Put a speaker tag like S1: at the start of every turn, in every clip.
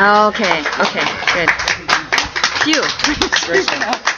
S1: Oh, okay, okay, good. Phew.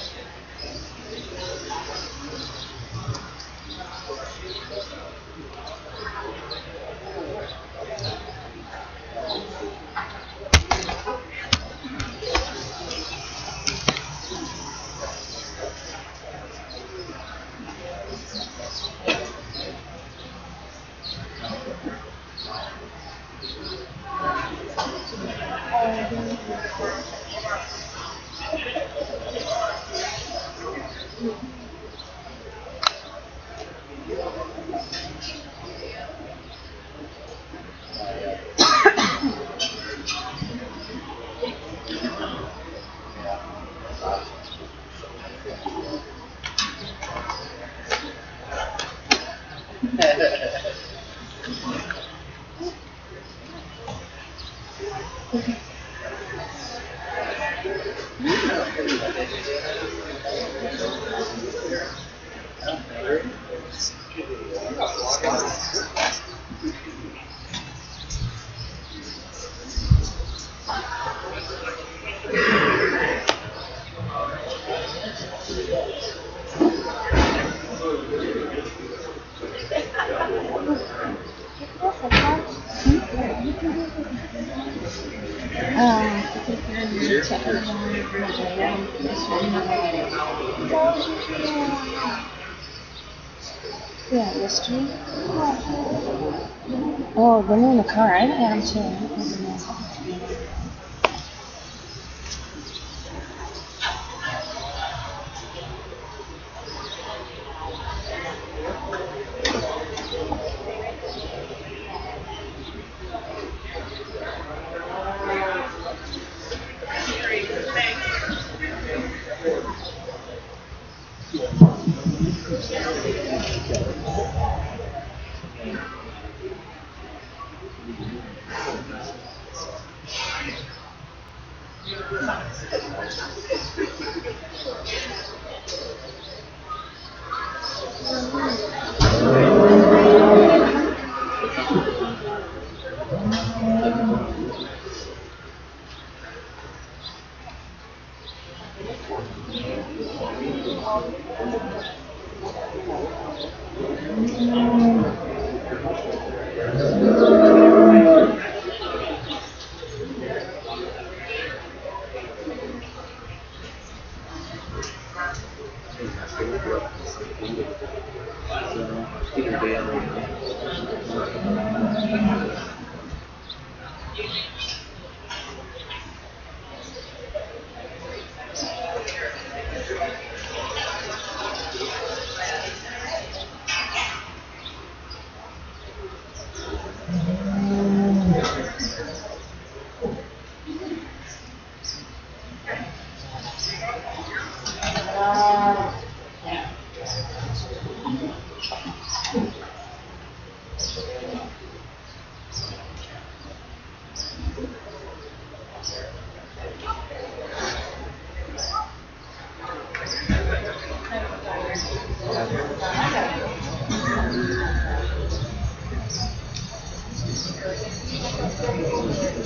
S2: 一応。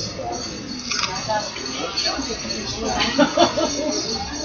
S2: Thank you.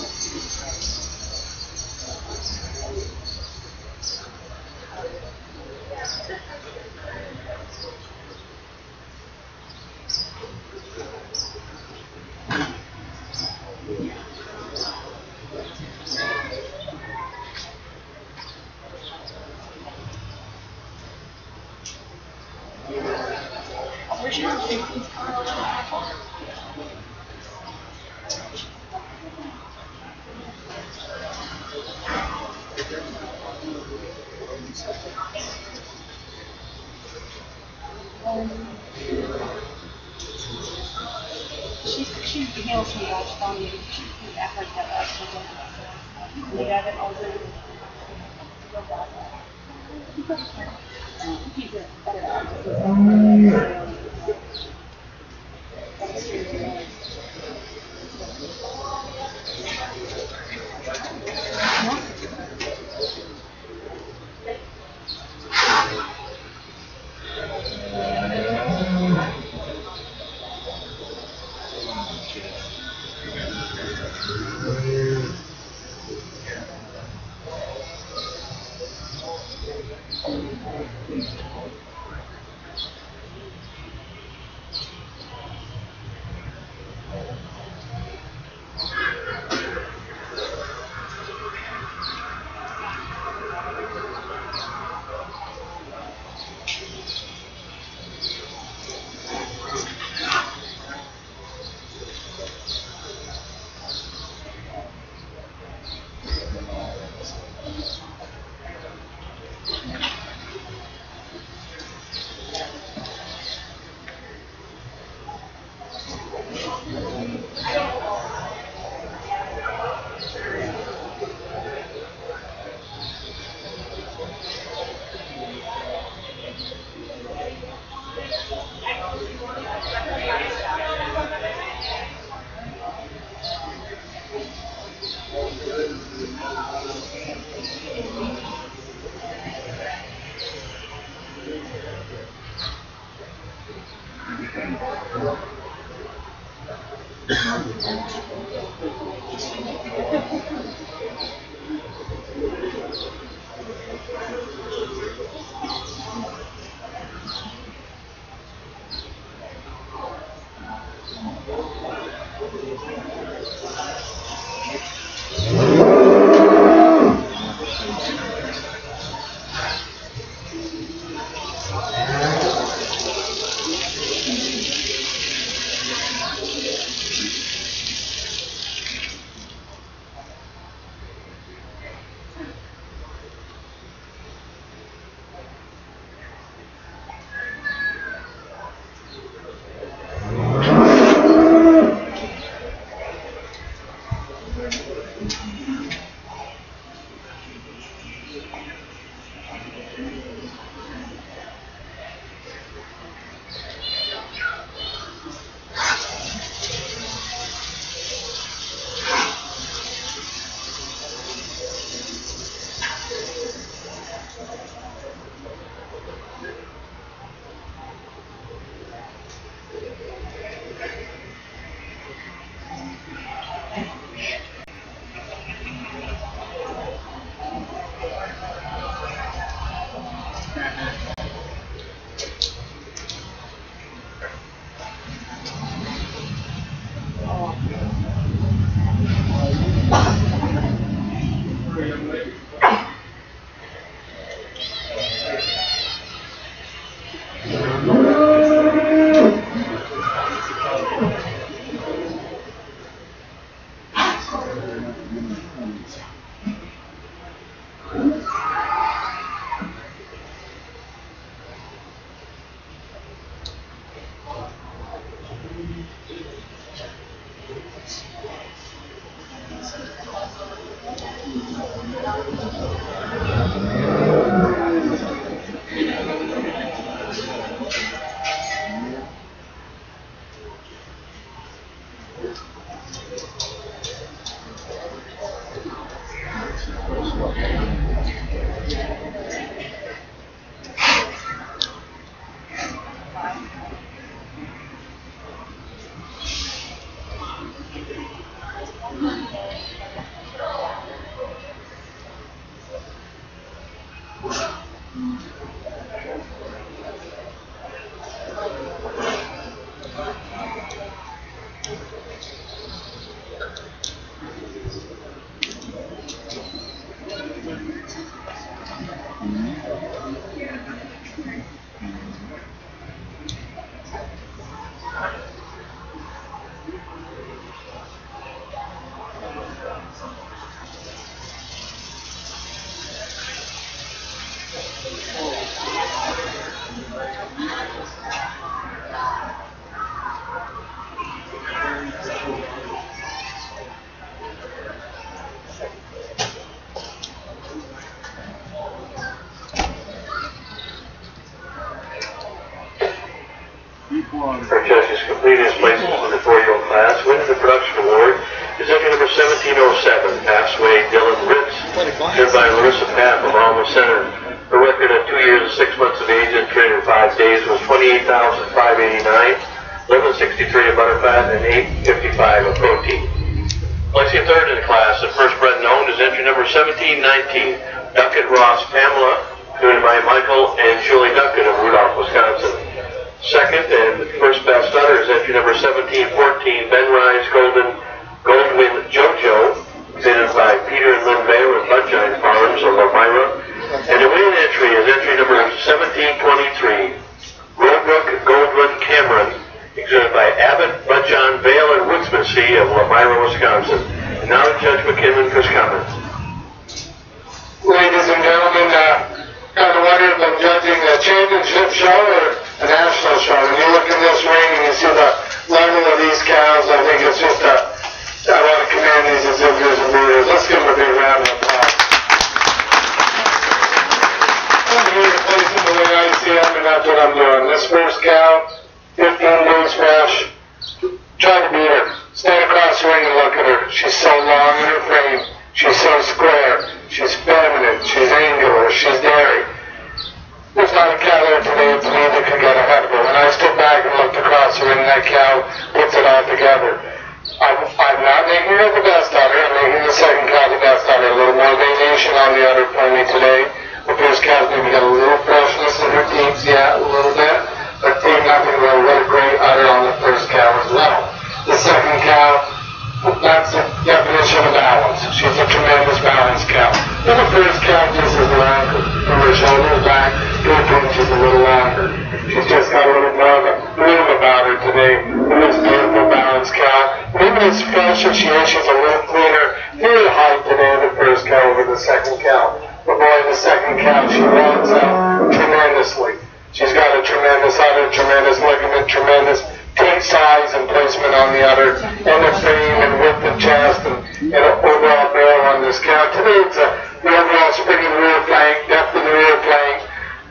S2: Try to beat her. Stand across the ring and look at her. She's so long in her frame. She's so square. She's feminine. She's angular. She's dairy. There's not a cow there today to me that can get ahead of her. When I stood back and looked across the ring, that cow puts it all together. I'm, I'm not making her the best of her. I'm making the second cow the best of her. A little more variation on the for me today. The first cow's maybe got a little freshness in her teeth, yeah, a little bit. But ain't nothing really. A great udder on the first cow as well. Cow, that's the definition of balance. She's a tremendous balance cow. And the first cow just is longer. From her shoulders back her pinch is a little longer. She's just got a little more bloom about her today. And this beautiful balanced cow. Maybe as fresh as she is, she's a little cleaner. Very height today, the first cow over the second cow. But boy, the second cow, she runs out tremendously. She's got a tremendous udder, tremendous ligament, tremendous take size and placement on the udder, and the frame and width of chest, and, and overall barrel on this cow. Today it's a, the overall the rear flank, depth in the rear flank,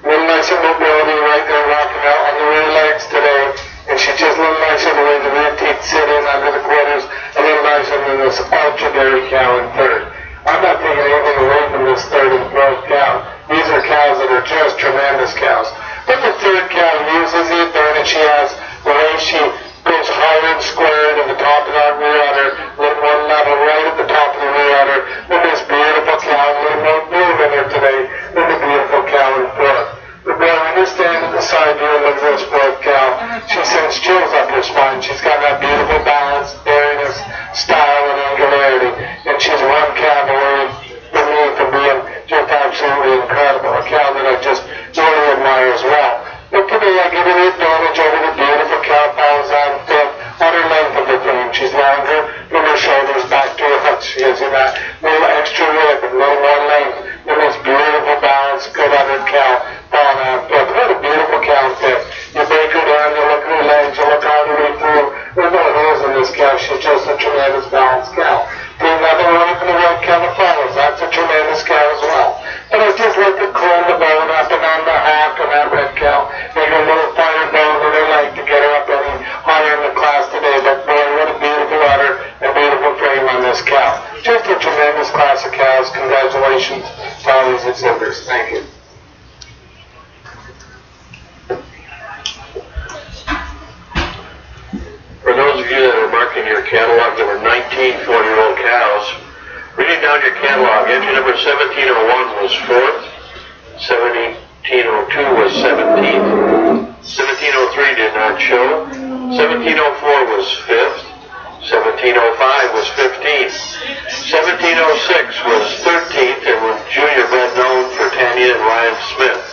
S2: little nicer mobility right there walking out on the rear legs today, and she's just a little nicer the way the rear teats sit in under the quarters, a little nicer than this ultra dairy cow in third. I'm not taking anything away from this third and fourth cow. These are cows that are just tremendous cows. But the third cow uses the advantage she has the way she goes higher and squared to the top of that rear a little level right at the top of the rear than this beautiful cow, little more move in her today than the beautiful cow in front. But boy, when you stand at the side view and look at this fourth cow, she sends chills up her spine. She's got that beautiful balance, airiness, style, and angularity, and she's one cow away from me from being just absolutely incredible. A cow that I just really admire as well. But today I give her the advantage over the she's longer with her shoulders back to her hips. She has, you know, little extra rib a little more length. And this beautiful balance, good on her cow, on her bit. What a beautiful cow bit. You break her down, you look at her legs, you look all the way through. There's no holes in this cow. She's just a tremendous balanced cow. The nothing wrong in the red cow that follows. That's a tremendous cow as well. But I just like to curl the bone up and on the hack on that red cow. Make her little a tremendous class of cows. Congratulations to all these exhibitors. Thank you.
S3: For those of you that are marking your catalog, there were 19 four-year-old cows. Reading down your catalog, entry number 1701 was fourth, 1702 was 17th, 1703 did not show, 1704 was fifth, 1705 was 15th, 1706 was 13th, and was junior bred known for Tanya and Ryan Smith.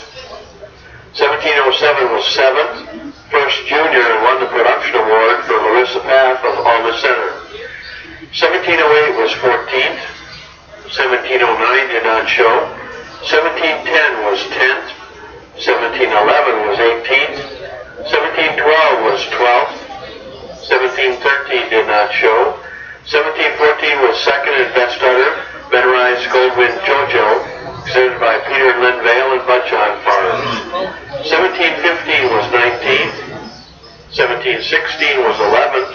S3: 1707 was seventh, first junior and won the production award for Larissa Path of Alma Center. 1708 was 14th, 1709 did not show, 1710 was 10th, 1711 was 18th, 1712 was 12th, 1713 did not show, 1714 was second and best udder, Venerized Goldwyn Jojo, exhibited by Peter and Lynn Vale and Budjon Farm. 1715 was 19th, 1716 was 11th,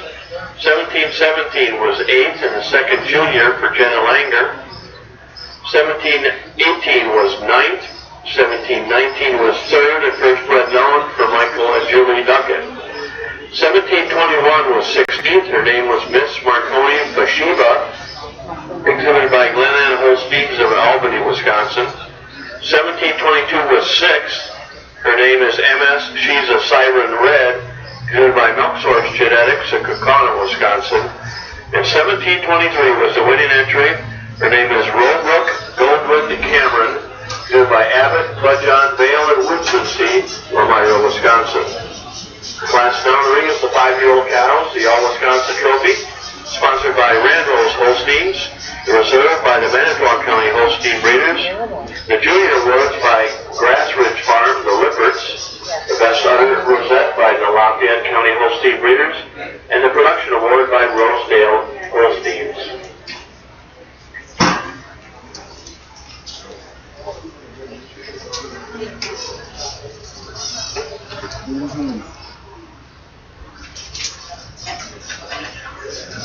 S3: 1717 was 8th and the second junior for Jenna Langer. 1718 was 9th, 1719 was 3rd and first bred known for Michael and Julie Duckett. 1721 was 16th, her name was Miss Marconi Bashiba, exhibited by Glen Ann Holsteins of Albany, Wisconsin. 1722 was 6th, her name is MS She's a Siren Red, exhibited by Milk Source Genetics of Kaukauna, Wisconsin. And 1723 was the winning entry. Her name is Roebrook Goldwyn Cameron, exhibited by Abbott, Budjon, Vale, and Woodson Elmira, Wisconsin. Class ring is the five-year-old cows, the All-Wisconsin Trophy, sponsored by Randall's Holsteins, the reserve by the Manitowoc County Holstein Breeders, the junior awards by Grass Ridge Farm, the Lipperts, the best udder Rosette by the Lafayette County Holstein Breeders, and the production award by Rosedale Holsteins.
S4: Really?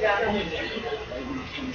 S1: Yeah.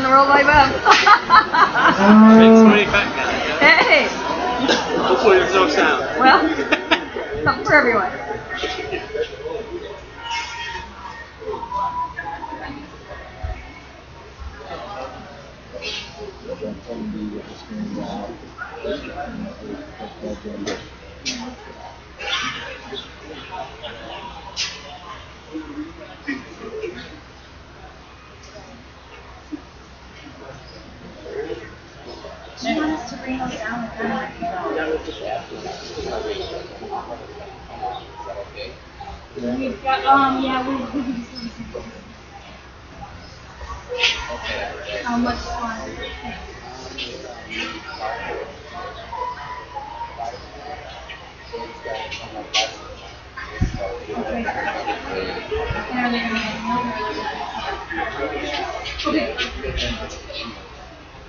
S5: on the
S4: road like that. Okay.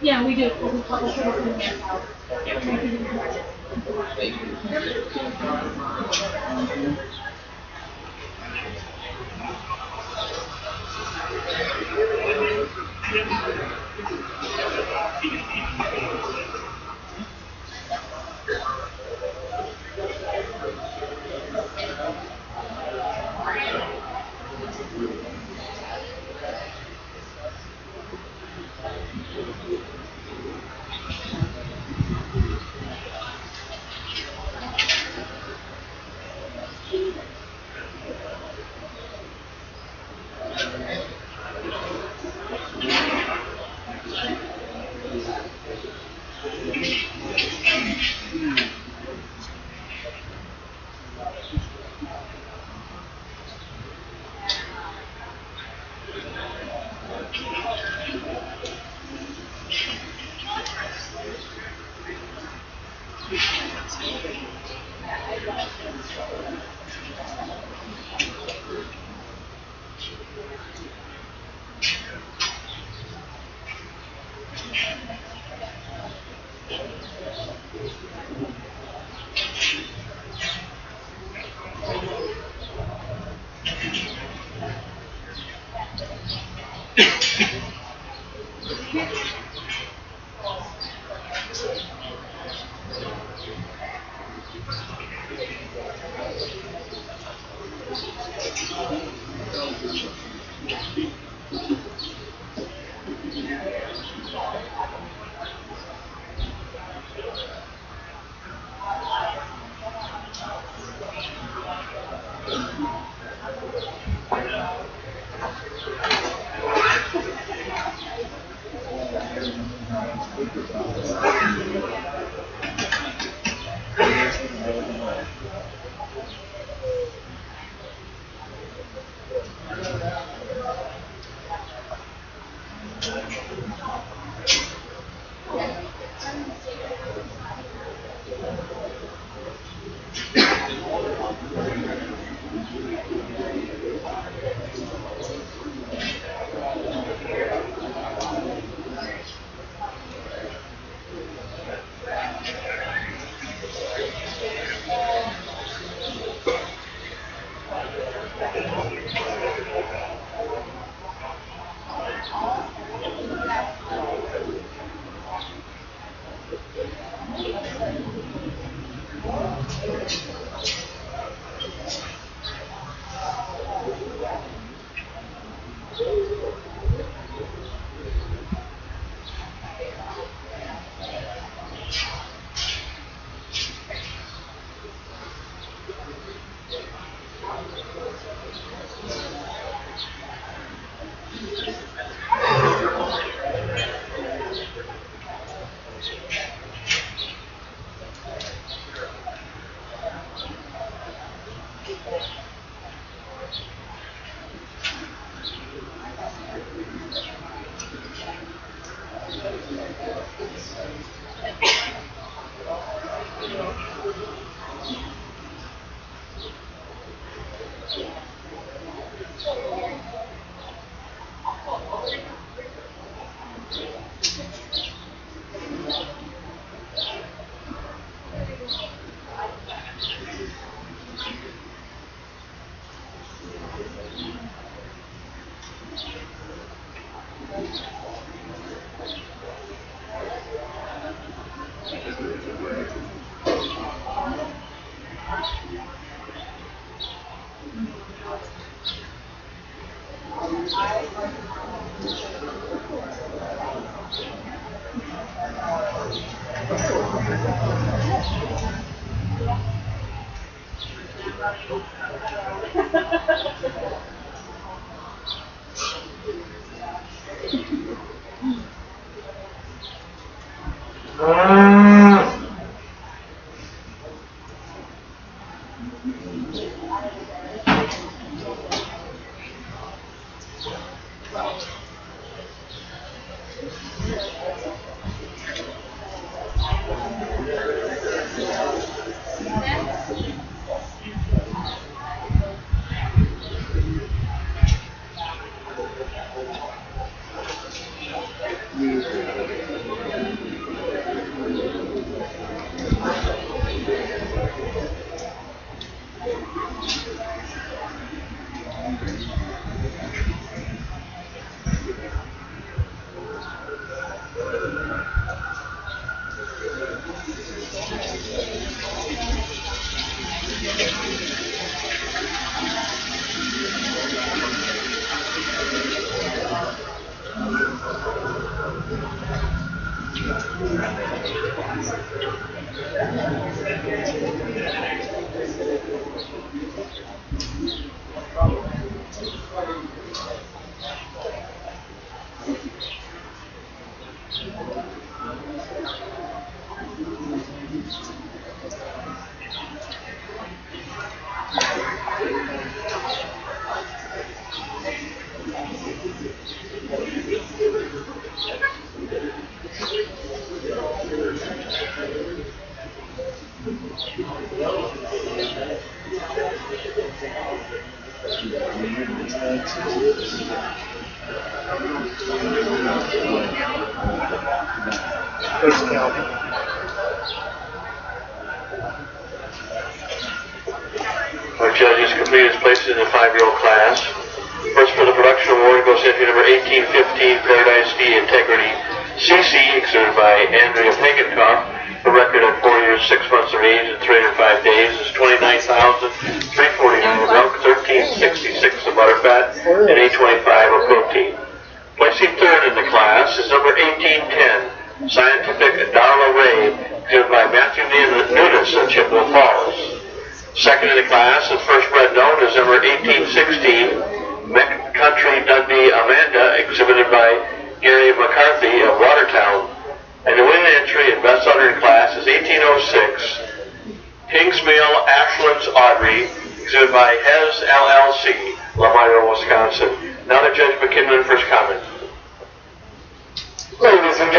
S4: Yeah, we do. We'll put it in there.
S3: Thank you.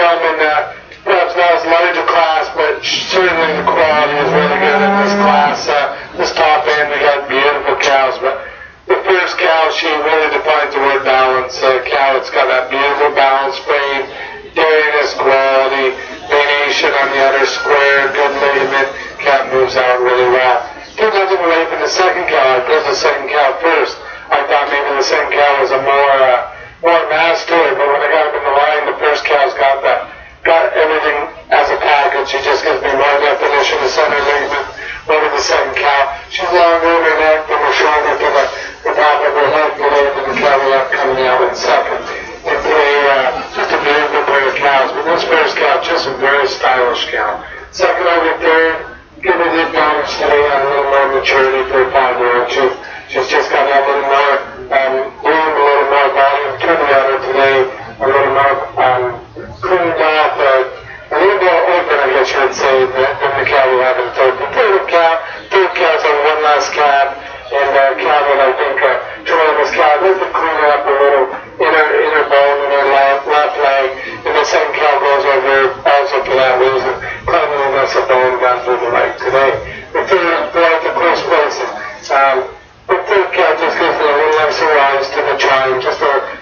S2: Ladies and uh, perhaps not as large a class, but certainly the quality is really good in this class. Uh, this top end, we got beautiful cows, but the first cow, she really defines the word balance. Uh, cow, it's got that beautiful balance frame, dairiness, quality, venation on the other square, good layment. Cat moves out really well. To the late in the second cow. I put the second cow first. I thought maybe the second cow was a more uh, more mass to it, but when I got in the first cow's got the got everything as a package. She just gives me my definition of center ligament over the second cow. She's longer in her neck from her shoulder to the, the top of her head today, and the coming out in second. Today, uh, just a beautiful pair of cows. But this first cow, just a very stylish cow. Second over third, give me the advantage today on a little more maturity for a five-year-old. She, she's just got a little more um, room, a little more volume to the other today, a little more um, uh, a little more open, I you say, than, the cow we have in third. The third cow, third cow's on one last cab, and uh, that I think uh, tremendous cow. This to clean up a little inner inner bone in her left, leg, and the second cow goes over also for that reason, cleanliness of bone down through the leg today. The third fourth, the close places. Um, the third just gives a little extra rise to the chine, just a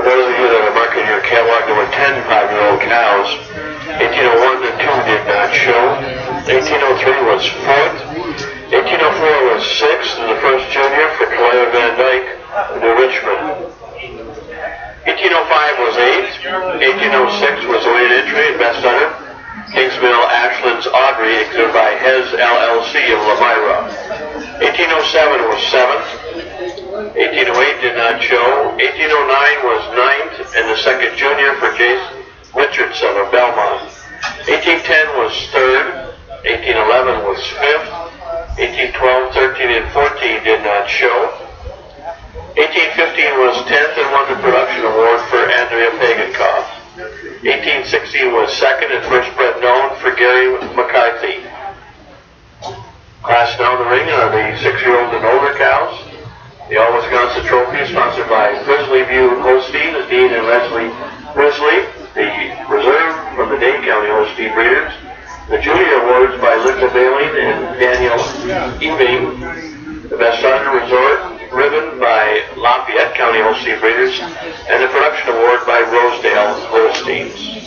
S3: For those of you that are marking your catalog, there were 10 five-year-old cows. 1801 and 2 did not show. 1803 was fourth. 1804 was sixth and the first junior for Kalia Van Dyke New Richmond. 1805 was eighth. 1806 was the weighted entry and best udder. Kingsmill Ashlands Audrey, exhibited by Hez LLC of Lomira. 1807 was seventh. 1808 did not show. 1809 was ninth and the second junior for Jason Richardson of Belmont. 1810 was third. 1811 was fifth. 1812, 13, and 14 did not show. 1815 was 10th and won the production award for Andrea Pagankoff. 1816 was second and first bred known for Gary McCarthy. Class now in the ring are the six-year-old and older cows. The All Wisconsin Trophy is sponsored by Grizzly View Holstein, Dean and Leslie Grizzly. The Reserve from the Dane County Holstein Breeders. The Junior Awards by Linda Bailey and Daniel Eving. The Best Udder Resort ribbon by Lafayette County Holstein Breeders. And the Production Award by Rosedale Holsteins.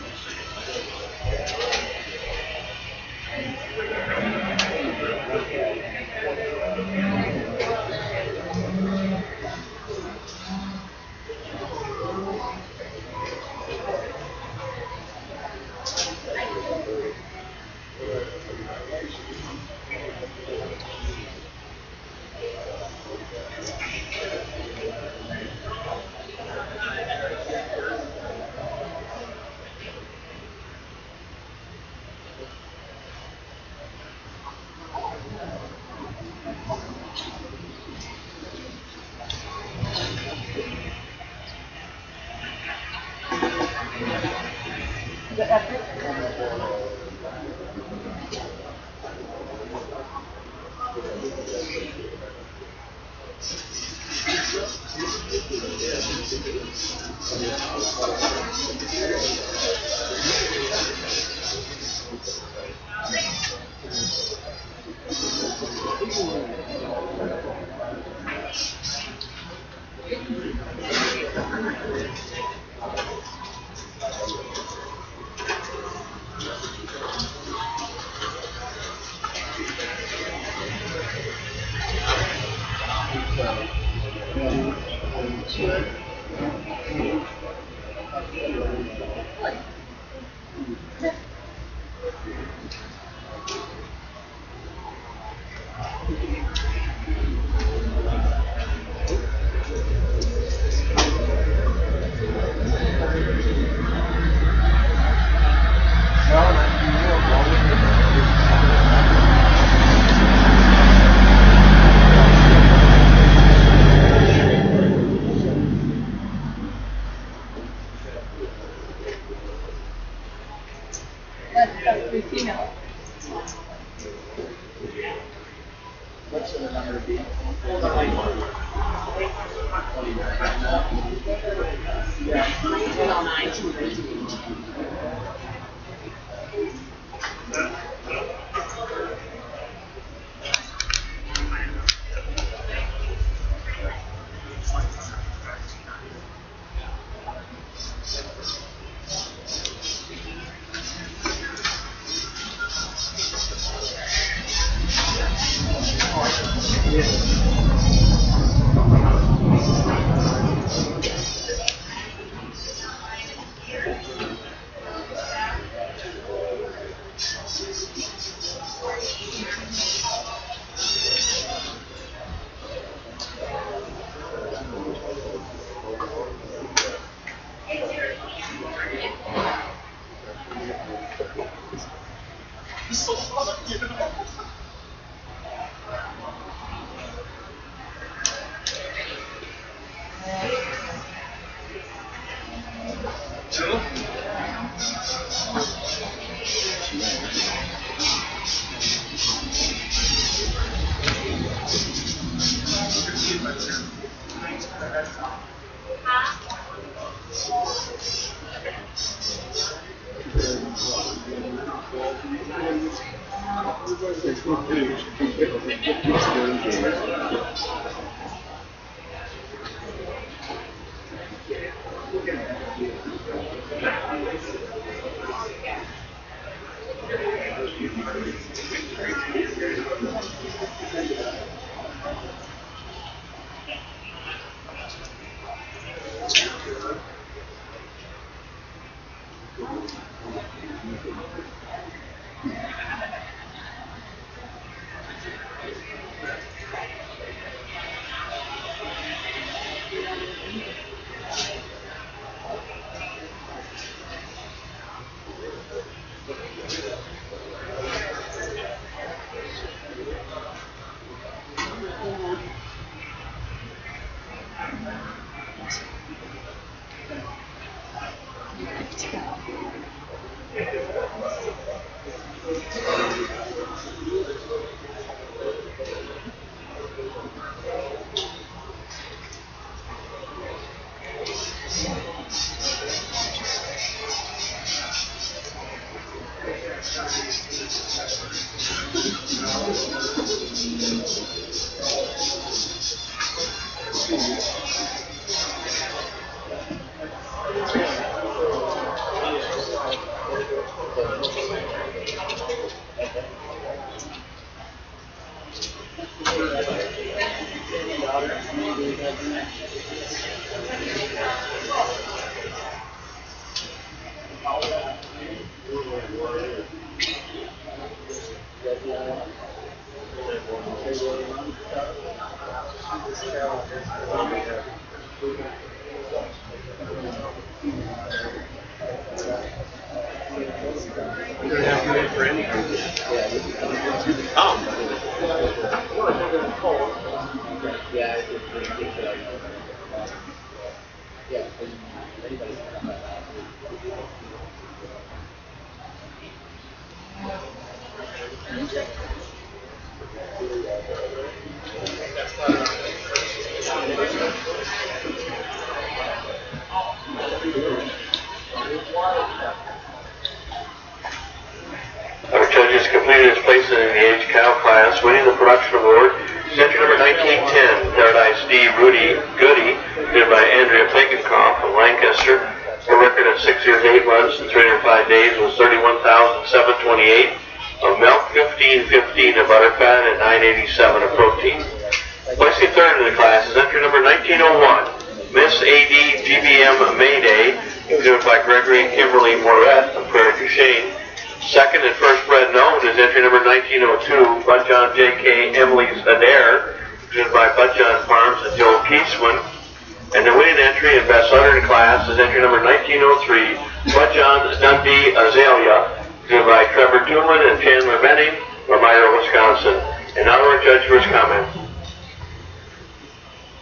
S3: Chandler Benning, Wisconsin. And now our judge for his comments.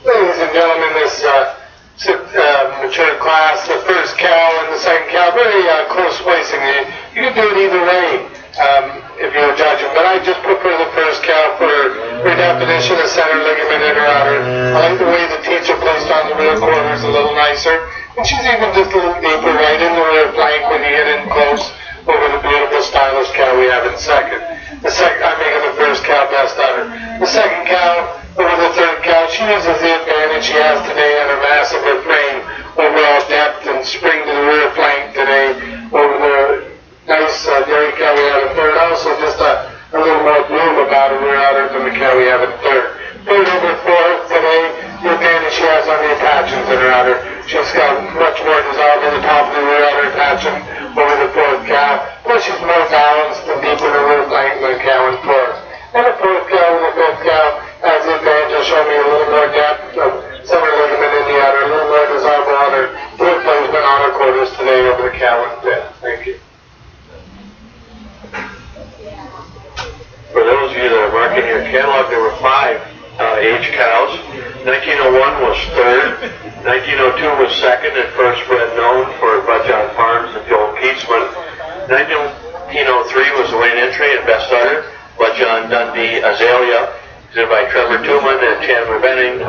S2: Ladies and gentlemen, this uh, uh, mature class, the first cow and the second cow, very uh, close placing. You can do it either way um, if you're judging, but I just prefer the first cow for redefinition of center ligament inner outer. I like the way the teacher placed on the rear quarters a little nicer, and she's even just a little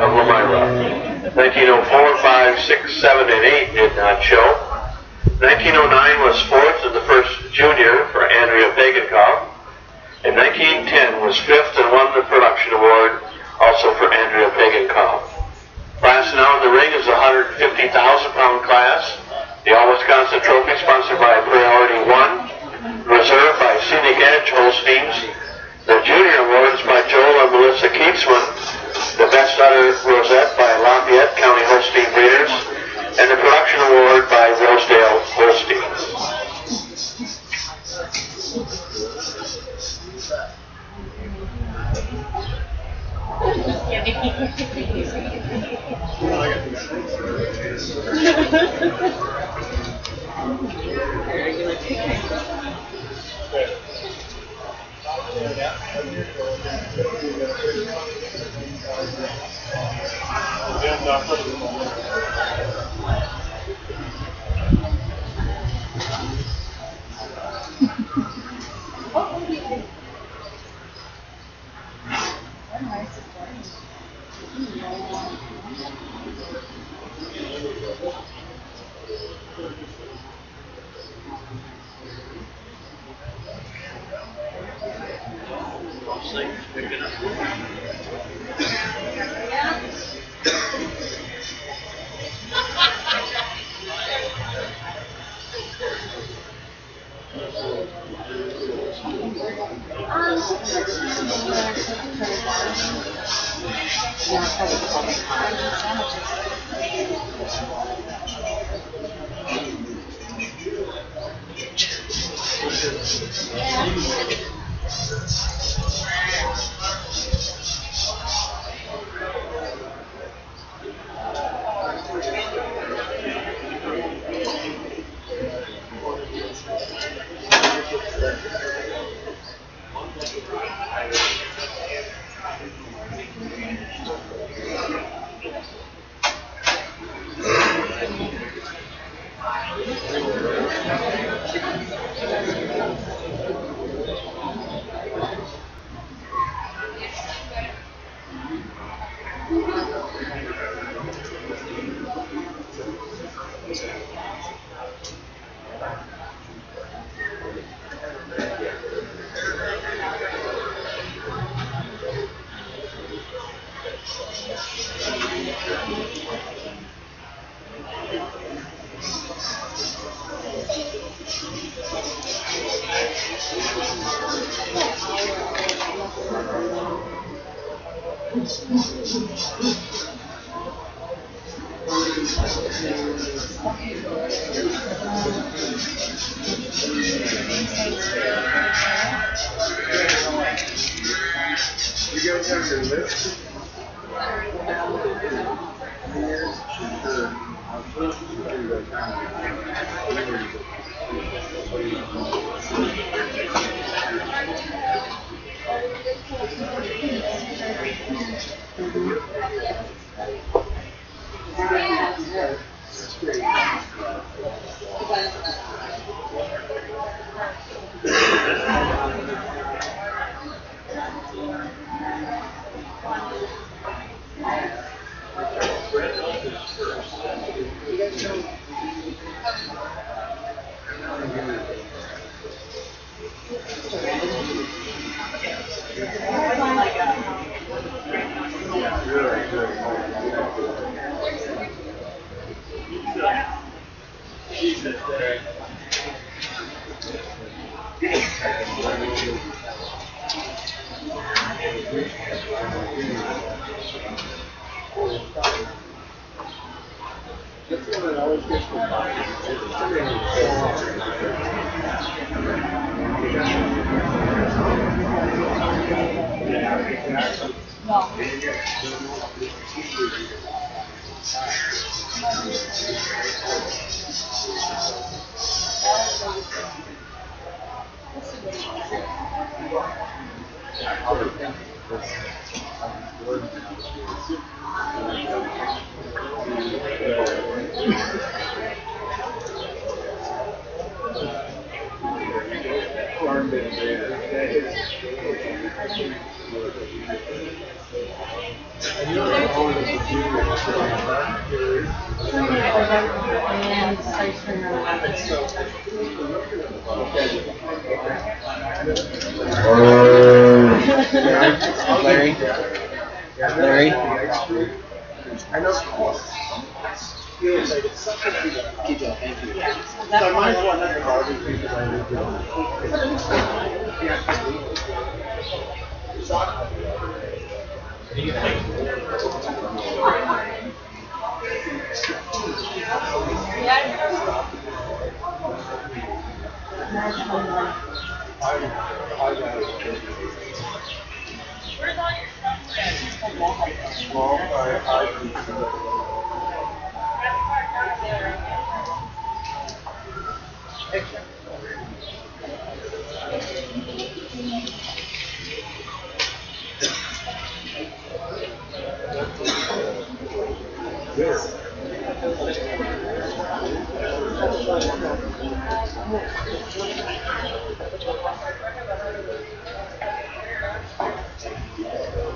S2: of
S3: 1904, 5, 6, 7, and 8 did not show. 1909 was
S4: four Exactly.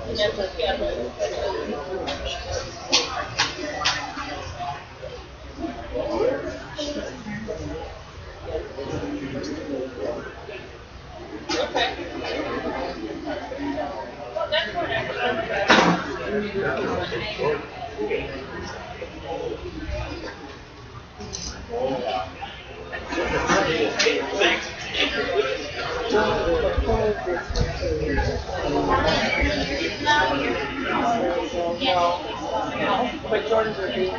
S4: Okay. Well,
S1: that's what I'm going
S4: to But Jordan's are being.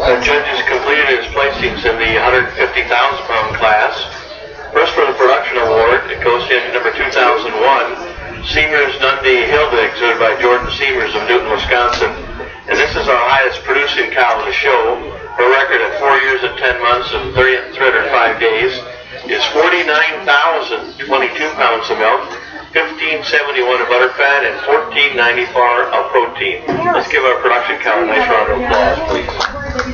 S3: The judges completed his placings in the 150,000 pound class. First for the production award, it goes to number 2001, Siemers Dundee Hilda, exhibited by Jordan Siemers of Newton, Wisconsin. And this is our highest producing cow in the show. Her record at 4 years and 10 months and 30 305 days is 49,022 pounds of milk, 1571 of butter fat, and 1494 of protein. Let's give our production cow a nice round of applause, please. Placing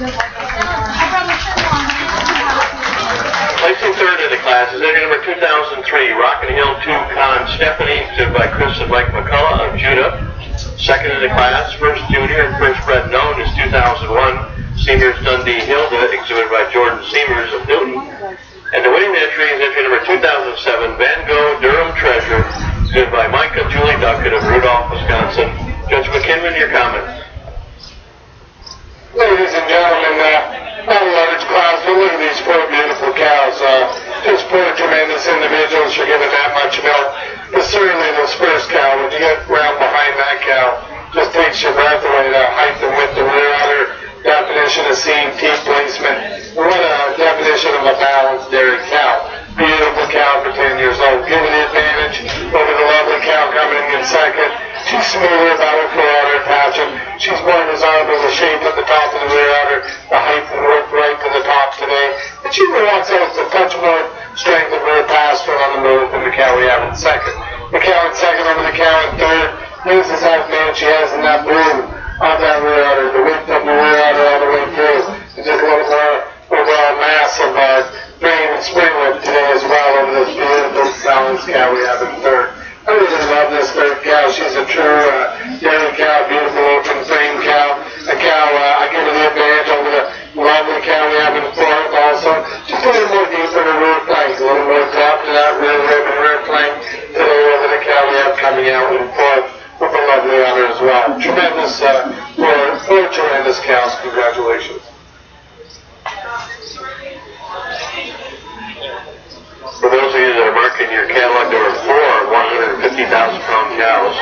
S3: third in the class is entry number 2003, Rockin' Hill 2 Con Stephanie, exhibited by Chris and Mike McCullough of Juda. Second in the class, first junior and first bred known is 2001, Siemers Dundee Hilda, exhibited by Jordan Siemers of Newton. And the winning entry is entry number 2007, Van Gogh Durham Treasure, exhibited by and Julie Duckett of Rudolph, Wisconsin. Judge McKinnon, your comments.
S2: Ladies and gentlemen, uh, not a large class, but look at these four beautiful cows. Uh, just four tremendous individuals for giving that much milk. But certainly this first cow, when you get around behind that cow, just takes your breath away. The height and width, the rear udder, definition of seam, teat placement. What a definition of a balanced dairy cow. Beautiful cow for 10 years old. Giving the advantage over the lovely cow coming in second. She's smoother about her fore udder attachment. She's more desirable the shape at the top of the rear udder, the height and width right to the top today. And she wants us to touch more strength of rear pasture on the move than the we have in second. The in second over the in third. Uses that man she has in that blue of that rear udder, the width of the rear udder all the way through. And just a little more overall mass of uh, frame and spring width today as well over this beautiful balanced cow we have in third. I really love this third cow. She's a true uh, dairy cow, beautiful open frame cow. A cow, uh, I give her the advantage over the lovely cow we have in fourth also. Just a little more deep in her rear flank, a little more depth to that rear rib and rear flank today over the cow we have coming out in fourth with a lovely honor as well. Tremendous, uh, four, four tremendous cows. Congratulations.
S3: For those of you that are marking your catalog, there were four 150,000 pound cows.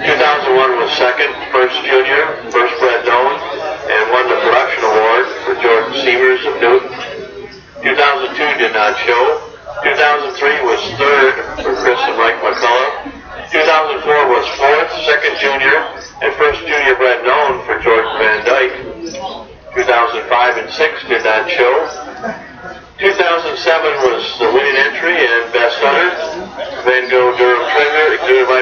S3: 2001 was second, first junior, first bred known, and won the production award for Jordan Siemers of Newton. 2002 did not show. 2003 was third for Chris and Mike McCullough. 2004 was fourth, second junior, and first junior bred known for Jordan Van Dyke. 2005 and 6 did not show. 2007 was the winning entry and best udder. Van Gogh Durham Treasure,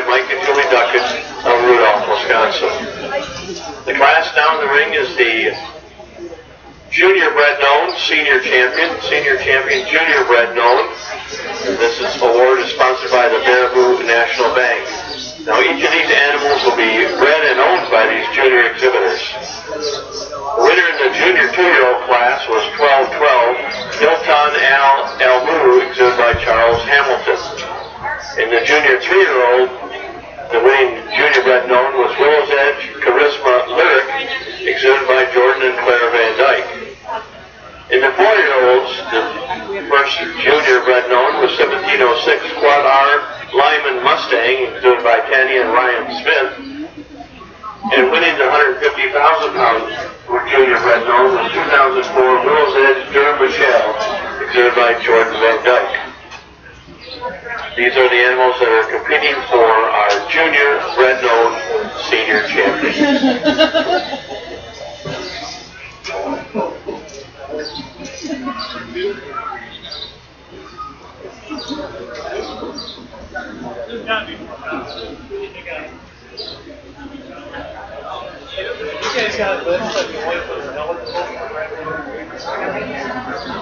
S3: Mike and Julie Duckett of Rudolph, Wisconsin. The class down the ring is the Junior Bred Known Senior Champion, Senior Champion Junior Bred Known. This is, award is sponsored by the Baraboo National Bank. Now each of these animals will be bred and owned by these junior exhibitors. The winner in the junior two-year-old class was 1212 Hilton Al Almu, exhibited by Charles Hamilton. In the junior three-year-old, the winning junior bred known was Willow's Edge Charisma Lyric, exhibited by Jordan and Claire Van Dyke. In the four-year-olds, the first junior bred known was 1706 Quad R Lyman Mustang, exhibited by Tanya and Ryan Smith. And winning the 150,000 pound junior bred known was 2004 Willow's Edge Durham Michelle, exhibited by Jordan Van Dyke. These are the animals that are competing for our junior red nose senior champion.
S6: You guys got this, but you want to put an eligible for Well, well.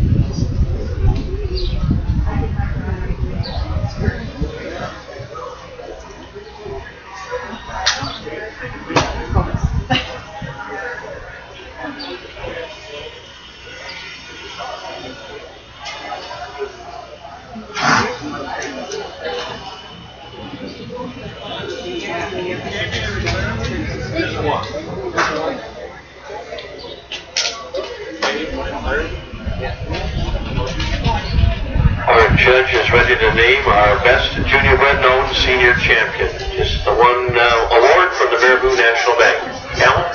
S6: license.
S3: Our judge is ready to name our best junior bred known senior champion. Just the one uh, award from the Baraboo National Bank. Alan?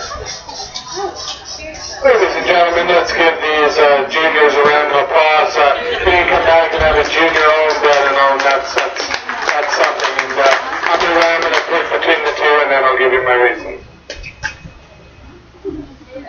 S2: Ladies and gentlemen, let's give these uh, juniors a round of applause. Uh, you can come back and have a junior owned bred and owned, that's, that's, that's something. And uh, I'm gonna, I'm gonna pick between the two and then I'll give you my reason.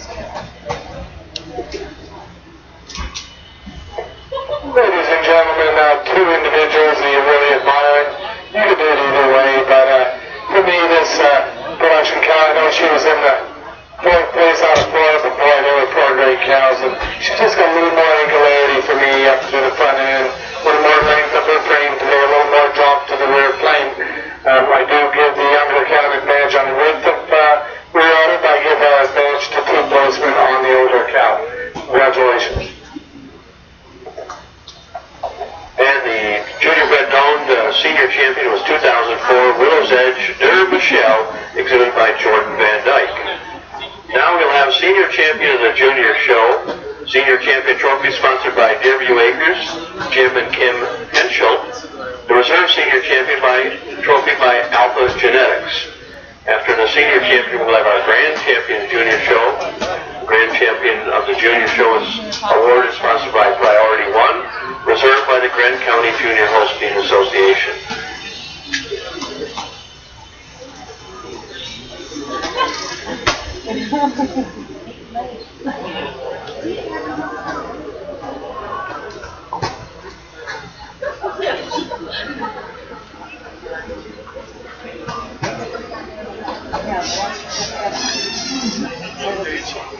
S2: Ladies and gentlemen, uh, two individuals that you really admire. You could do it either way, but uh, for me, this uh, production cow, I know she was in the fourth place out of four, but boy, they were four great cows, and she's just got a little more angularity for me up to the front end, a little more length of her frame today, a little more drop to the rear plane. Um, I do give the younger cow an advantage on the width of uh, rear udder, but I give her an advantage to two postmen cow. Congratulations.
S3: And the junior known uh, senior champion was 2004 Willow's Edge Durham Michelle, exhibited by Jordan Van Dyke. Now we'll have senior champion of the junior show. Senior champion trophy sponsored by Deerview Acres, Jim and Kim Henschel. The reserve senior champion by trophy by Alpha Genetics. After the senior champion, we'll have our grand champion junior show. Grand Champion of the Junior Show is award is sponsored by Priority One, reserved by the Grant County Junior Holstein Association.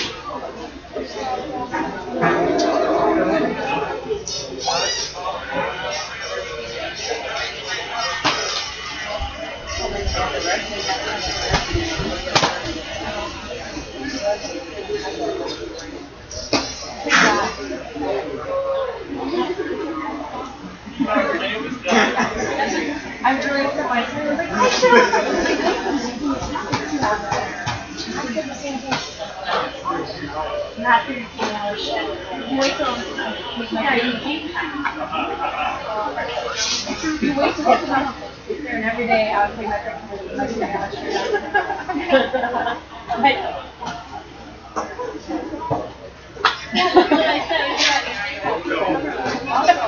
S4: I'm doing
S3: some.
S5: I was like, I should. I did the same thing. Not 13 hour shift. You wait till with my baby. You wait till I come and every day I would take my
S3: pregnancy like three hours straight. But.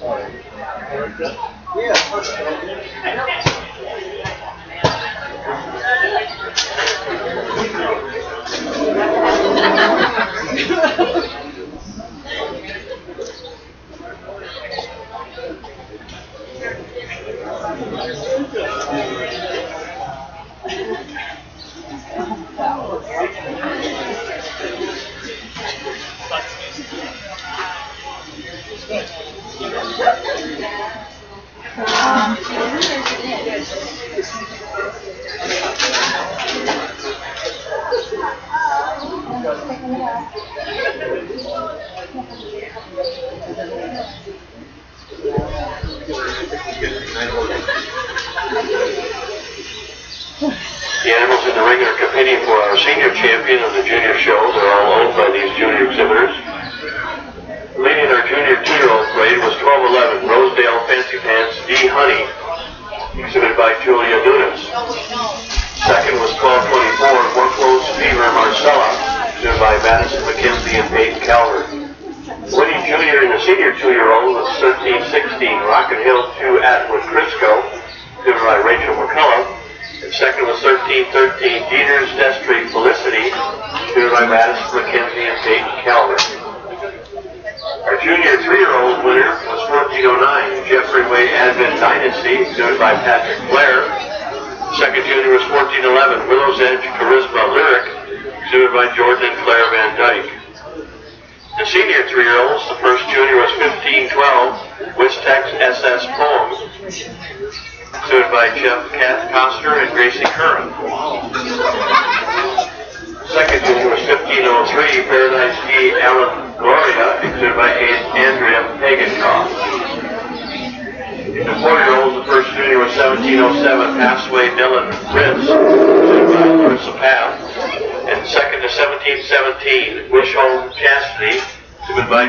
S3: Yeah.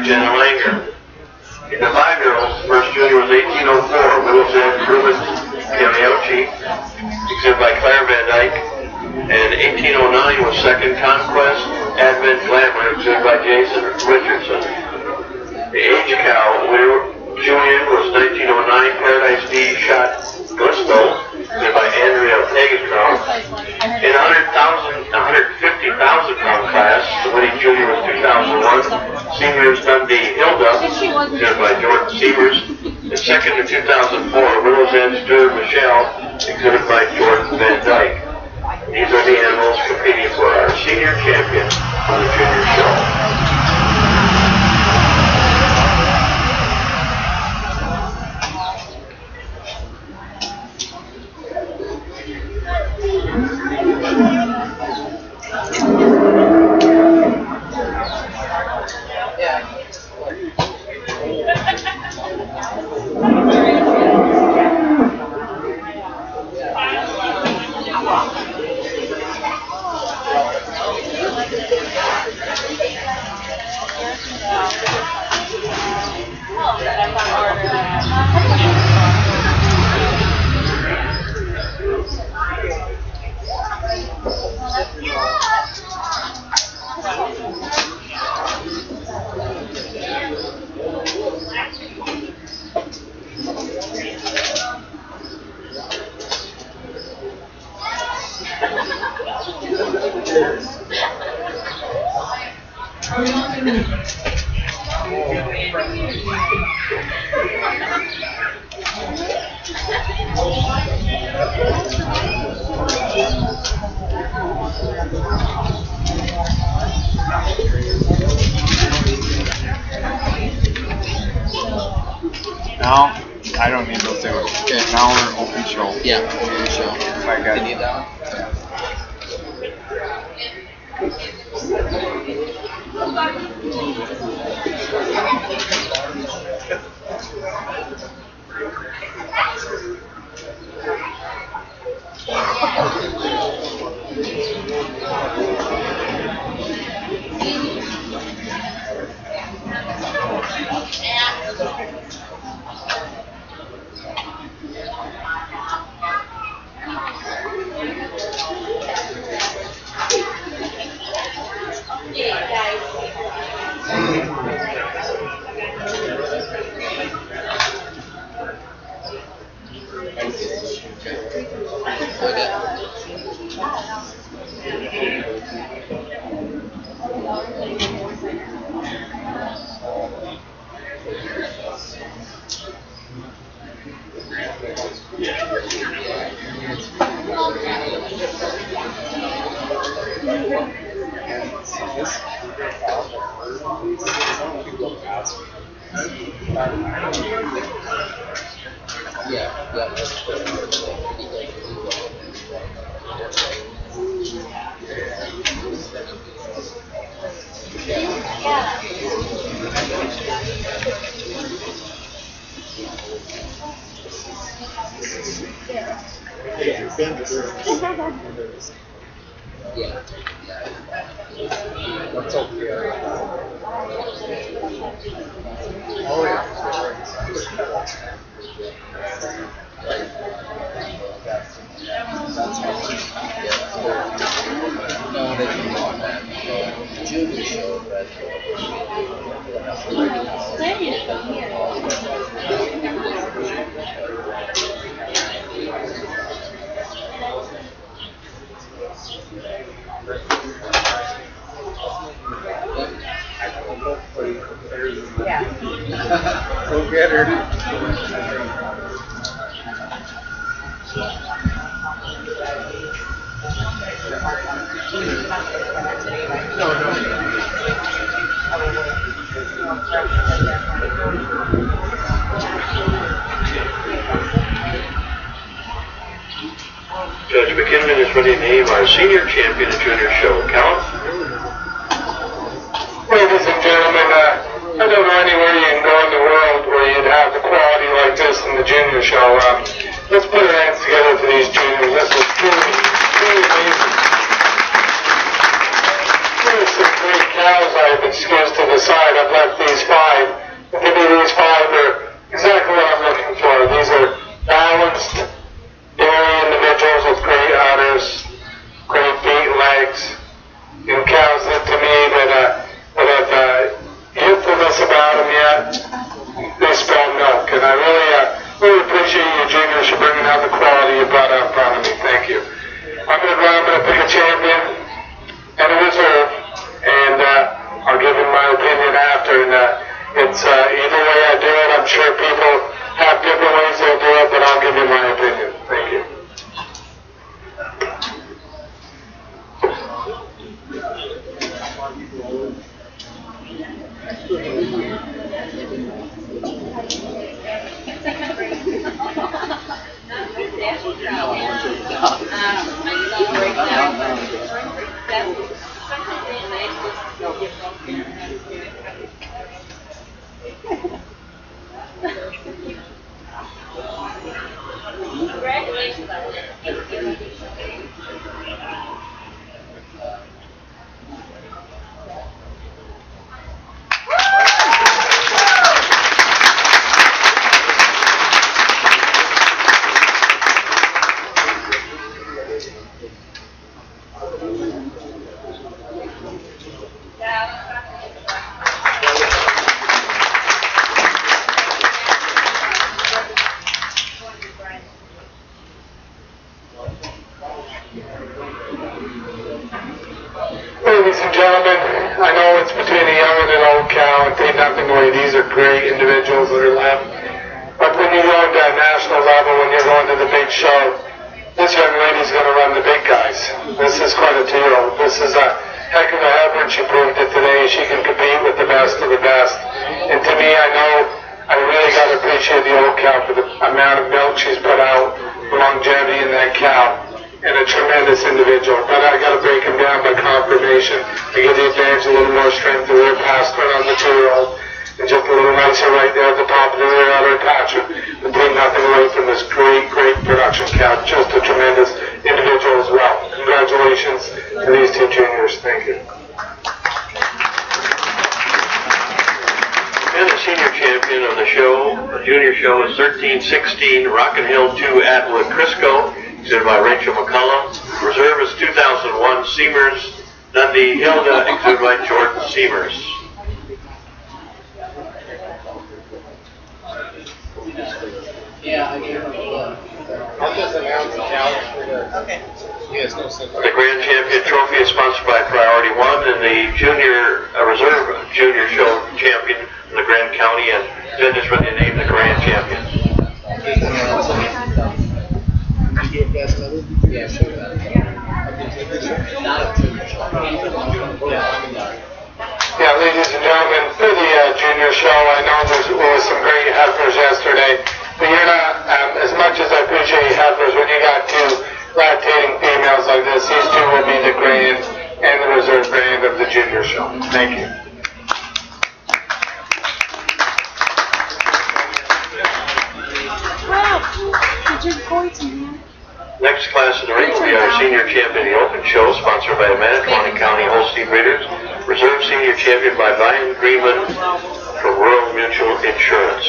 S3: generally.
S1: Now, I don't need those things. Okay, now we're open show.
S2: Yeah, open show.
S1: I got
S2: need that one?
S3: 1916, Rockin' Hill 2 Atwood Crisco, exhibited by Rachel McCullum. is 2001 Siemers, Dundee Hilda, exhibited by Jordan Siemers.
S1: Yeah, I'll just announce the challenge. Okay. Yes, no.
S3: The Grand Champion Trophy is sponsored by Priority One and the Junior uh, Reserve Junior Show Champion from the Grant County and then with the name the Grand Champion.
S1: Yeah,
S2: ladies and gentlemen, for the uh, junior show, I know there was some great heifers yesterday, but you're not, um, as much as I appreciate heifers, when you got two lactating females like this, these two will be the grand and the reserve grand of the junior show. Thank you.
S4: Wow, did you going to man?
S3: Next class in the ring will be our senior champion in the open show, sponsored by the Manitowoc County Holstein Breeders. Reserve senior champion by Brian Greenman from Rural Mutual Insurance.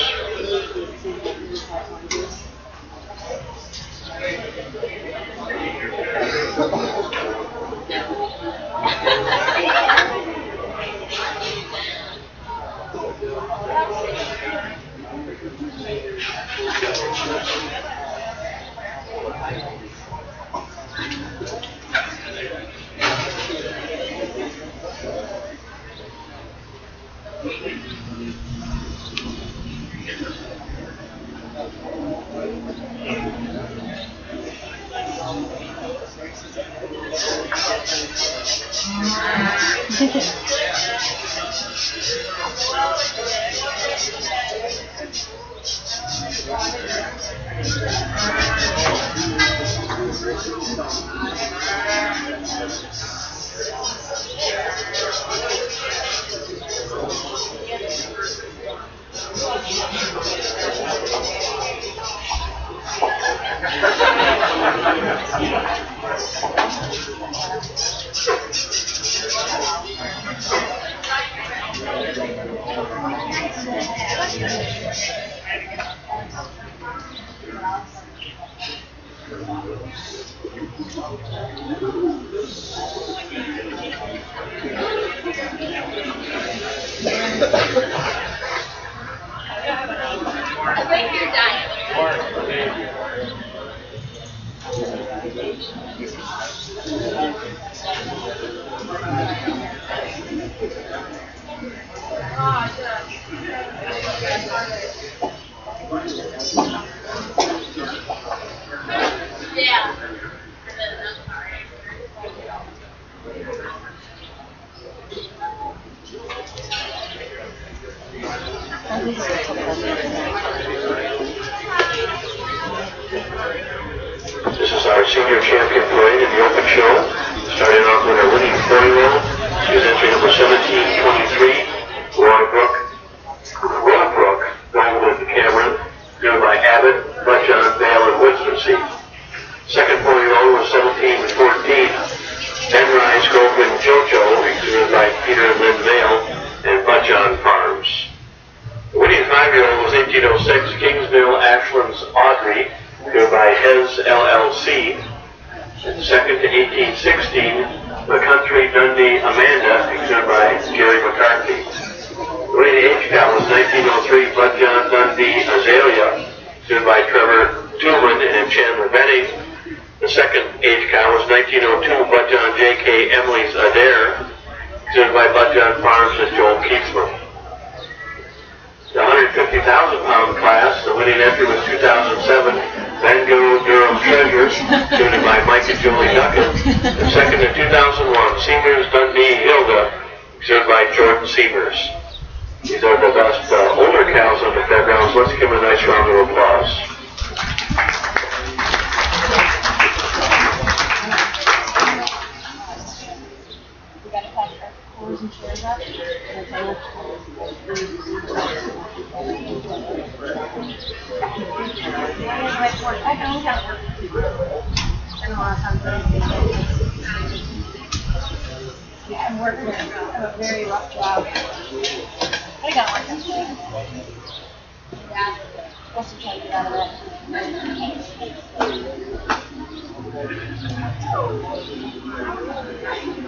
S5: I think you're dying. Yeah.
S3: This is our senior champion parade in the open show. Starting off with our winning four-year-old. She is entry number 1723, Roy Brook. Roy Brook, going with Cameron, driven by Abbott, Budjon, Vale, and Winston Second four-year-old was 1714, Enrise Grove and Jojo, exhibited by Peter and Lynn Vale, and Budjon Farms. The winning five-year-old was 1806, Kingsville Ashlands Audrey, driven by Hez LLC. And second to 1816, the country Dundee Amanda, exhibited by Jerry McCarthy. The winning age cow was 1903, Blood John Dundee Azalea, exhibited by Trevor Tillman and Chandler Benning. The second age cow was 1902, Blood John J.K. Emily's Adair,
S5: Oh, my God.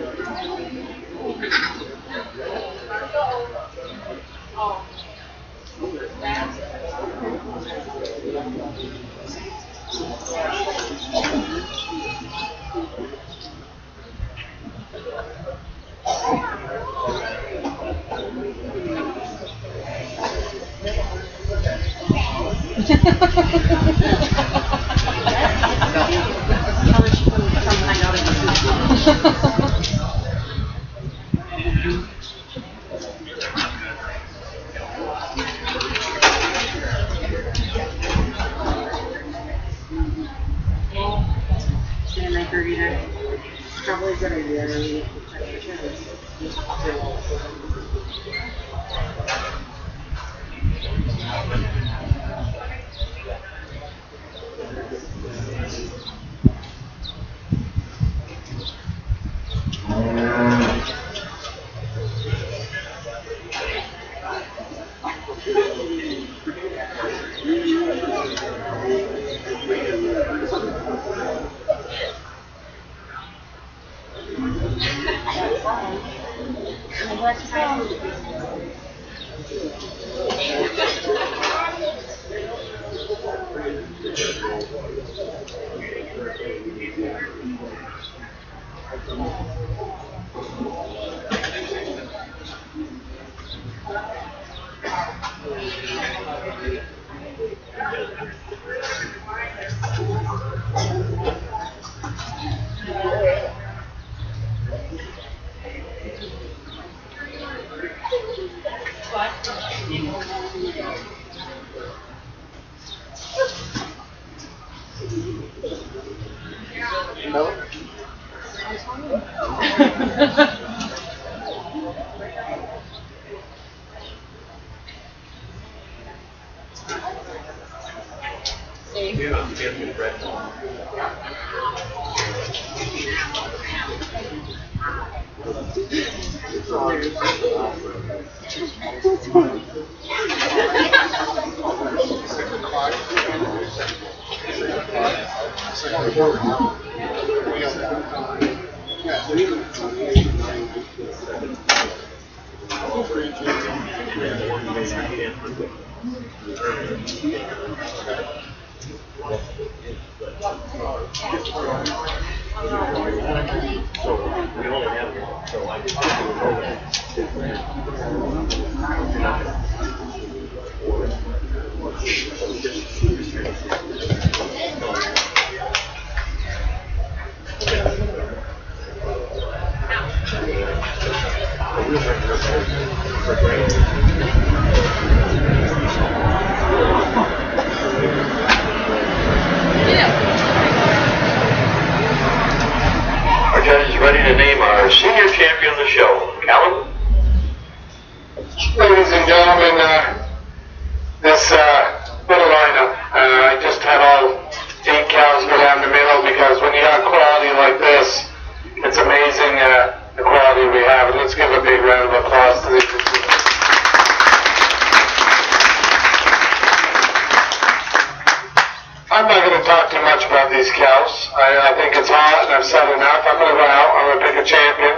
S5: I'm
S2: not going to talk too much about these cows. I, I think it's hot and I've said enough. I'm going to go out. I'm going to pick a champion,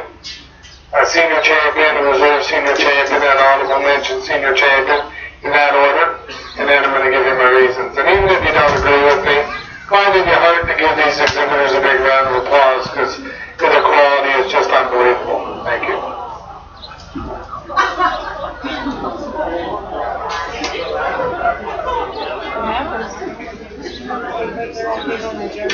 S2: a senior champion, a reserve senior champion, an honorable mention senior champion in that order, and then I'm going to give you my reasons. And even if you don't agree with me, find in your heart to give these exhibitors a big round of applause because their quality is just unbelievable.
S4: Welcome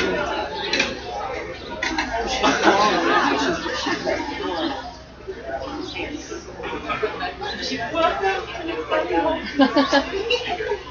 S2: to the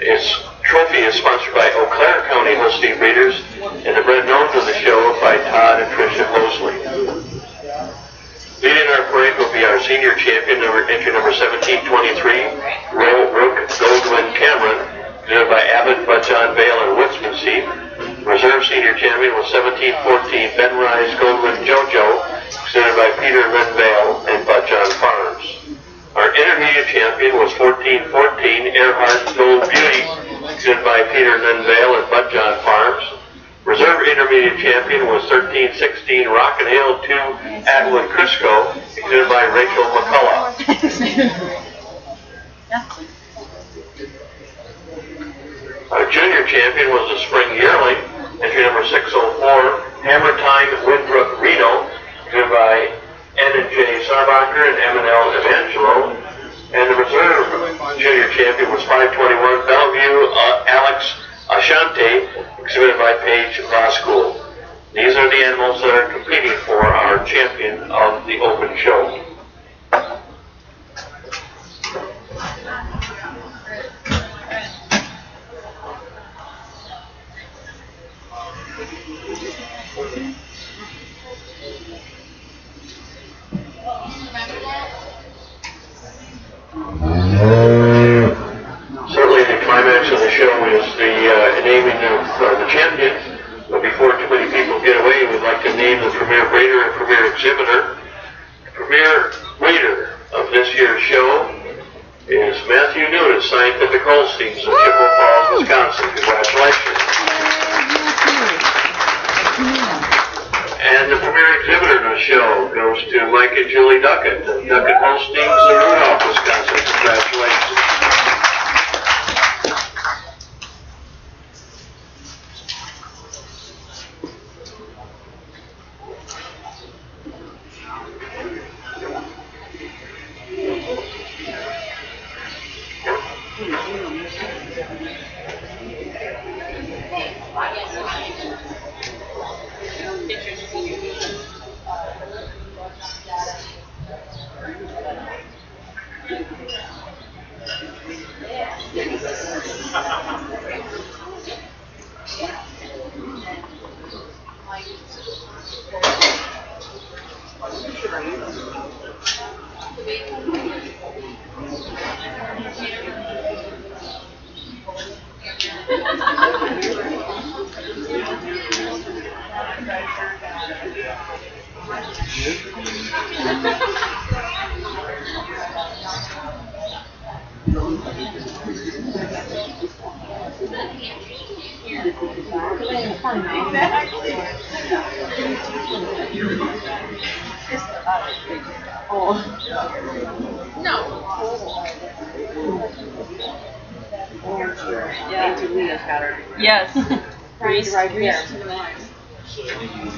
S3: is trophy is sponsored by Eau Claire County Holstein Breeders, and the bred known to the show by Todd and Tricia Mosley. Leading our parade will be our senior champion, number, entry number 1723, Royal Brook Goldwyn Cameron, presented by Abbott, Budjon, Vale, and Woodsmansey. Reserve senior champion was 1714, Ben Rise Goldwyn Jojo, presented by Peter Len Vale and Budjon Farms. Our intermediate champion was 1414, Earhart Gold Beauty, presented by Peter Len at Budjon Farms. Reserve intermediate champion was 1316 Rock and Hill 2 Atwood Crisco, exhibited by Rachel McCullough. Our junior champion was the spring yearling, entry number 604, Hammer Time Winbrook Reno, exhibited by and J Sarbacher and M and L Evangelo. And the reserve junior champion was 521 Bellevue uh, Alex Ashante, exhibited by Paige Voskuhl. These are the animals that are competing for our champion of the open show. Certainly the climax of the show is the uh, naming of uh, the champion. But before too many people get away, we'd like to name the premier breeder and premier exhibitor. The premier breeder of this year's show is Matthew Nunes, Scientific Holsteins of Chippewa Falls, Wisconsin. Congratulations. And the premier exhibitor of the show goes to Mike and Julie Duckett Duckett Holsteins of Rudolph, Wisconsin. Congratulations.
S2: Yeah. Auntie Leah's.
S7: Yes.
S2: Grease, right
S7: Grease
S2: there.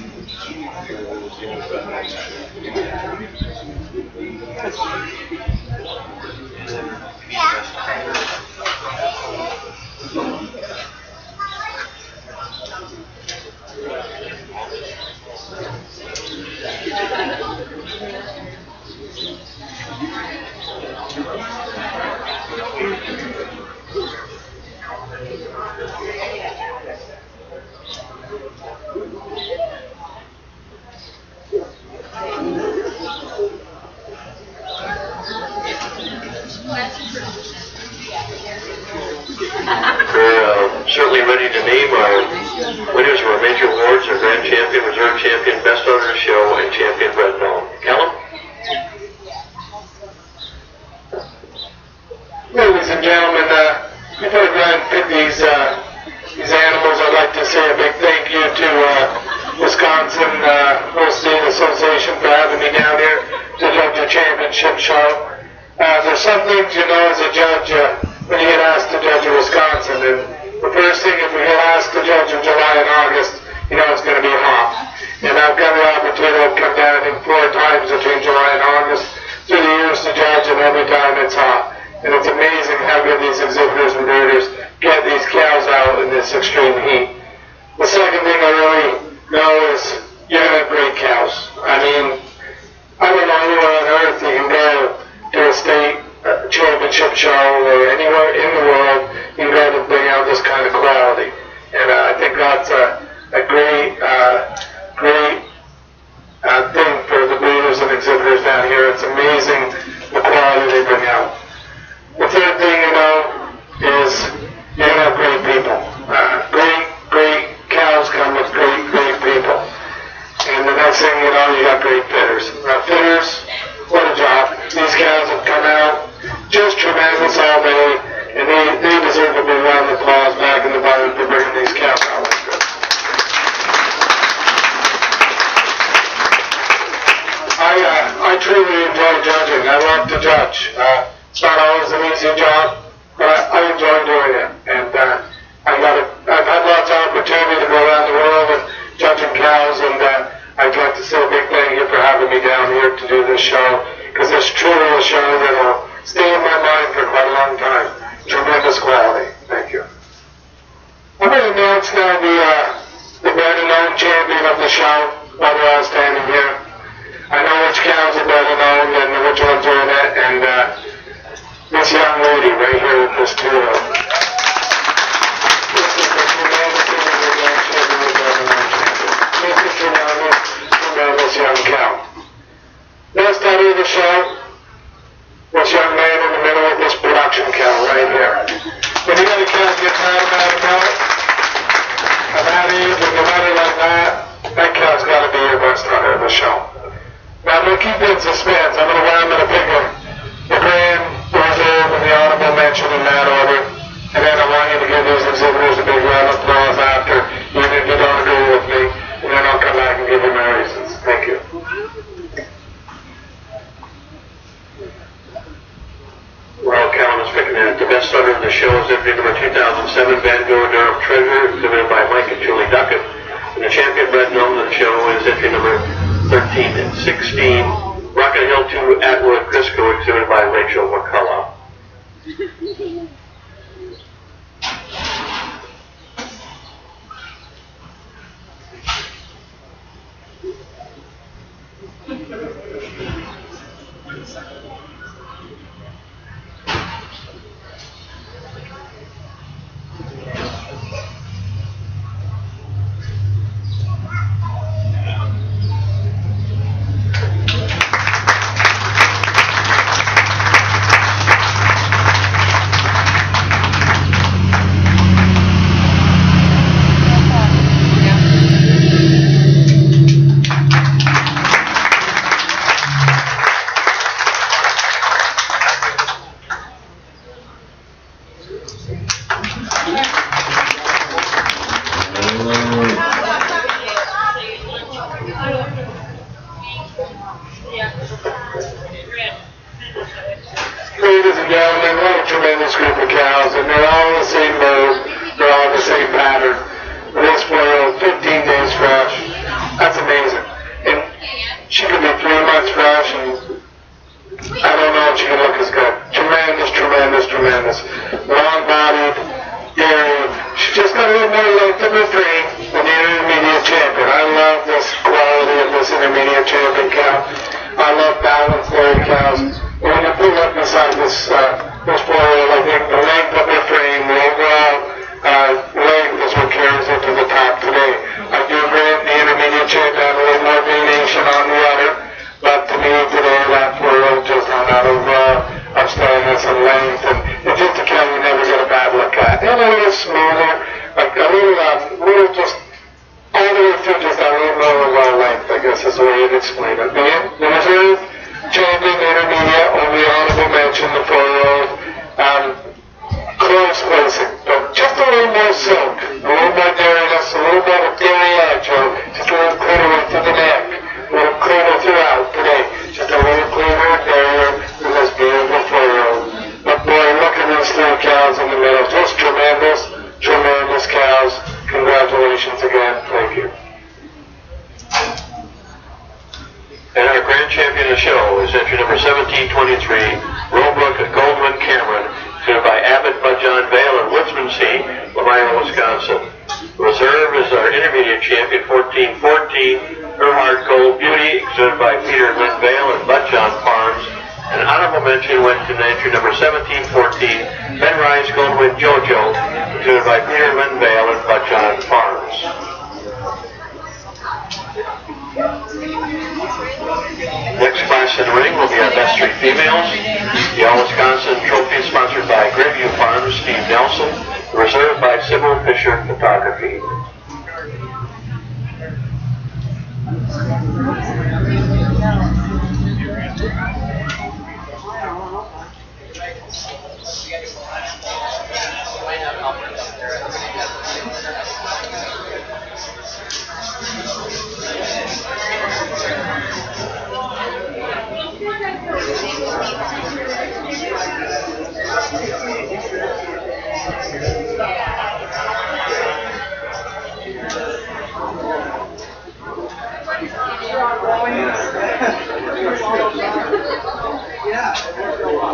S8: Yeah,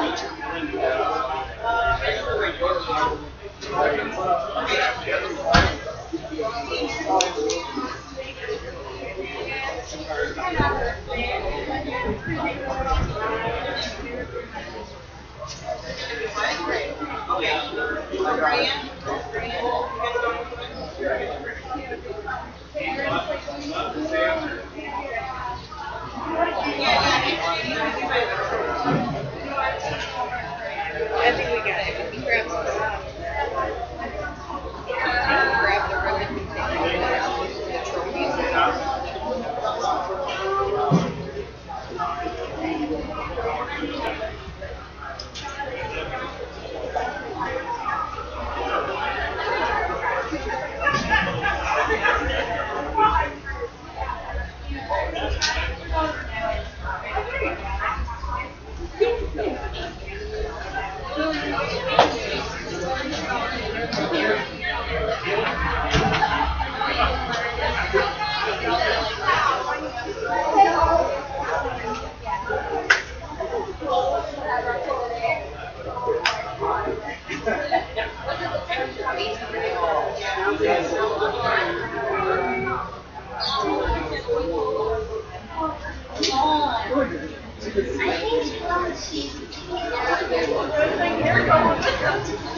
S8: yeah, I think
S4: we got it.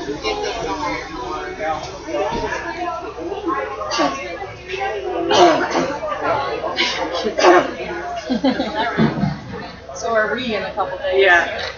S4: so are we in a couple days.
S7: Yeah.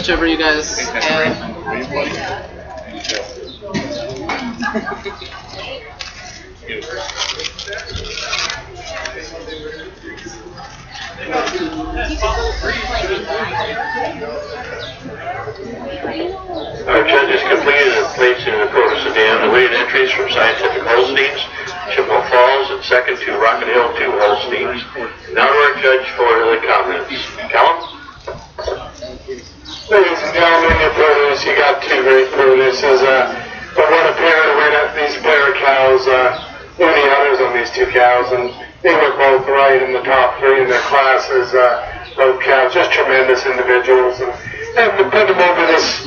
S7: much over
S2: you guys. is uh, low just tremendous individuals. And, and the
S3: Pendleton is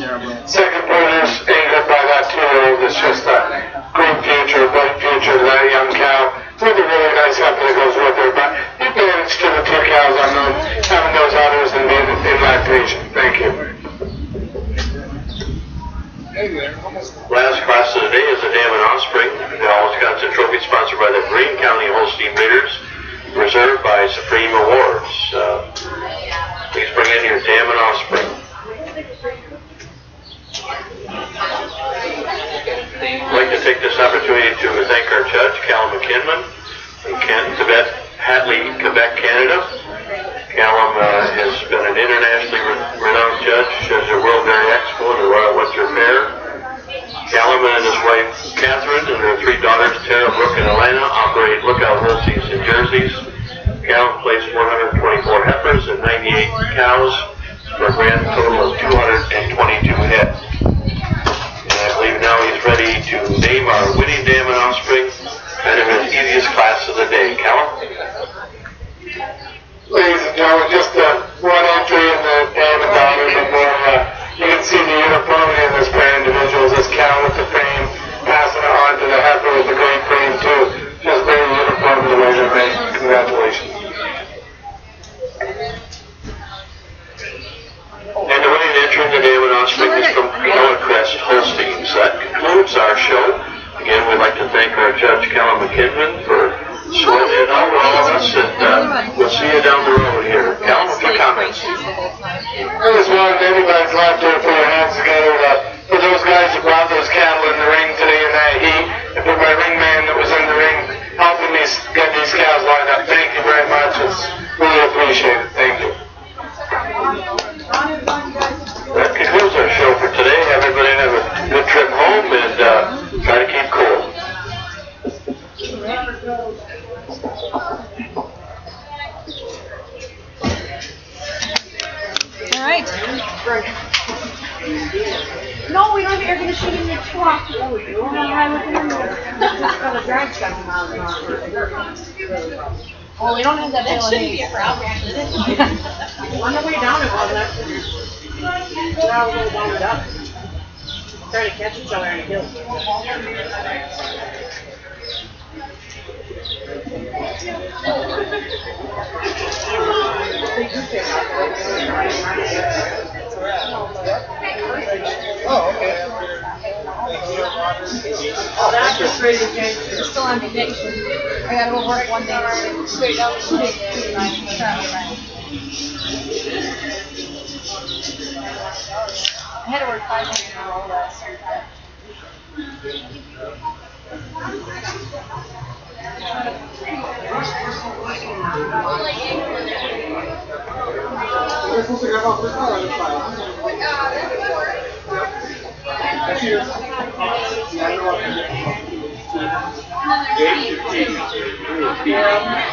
S3: charging and